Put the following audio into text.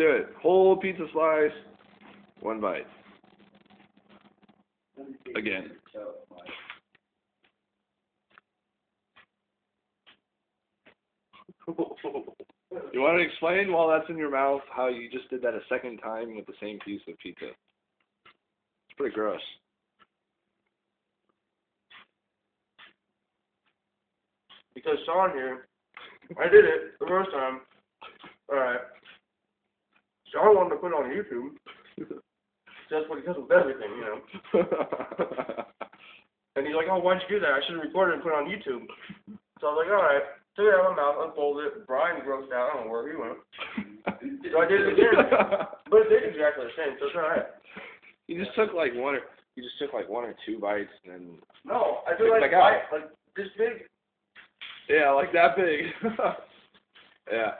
do it. Whole pizza slice, one bite. Again. You want to explain while that's in your mouth how you just did that a second time with the same piece of pizza? It's pretty gross. Because Sean here, I did it the first time. Alright. Sean wanted to put it on YouTube. That's what he does with everything, you know. And he's like, oh, why'd you do that? I should have recorded and put it on YouTube. So I was like, alright. Took it out of my mouth, unfolded it. Brian grossed out. I don't know where he went. So I did it again. But it did exactly the same, so it's alright. you just took like one or you just took like one or two bites and then No, I feel like, like, like this big. yeah, like that big. yeah.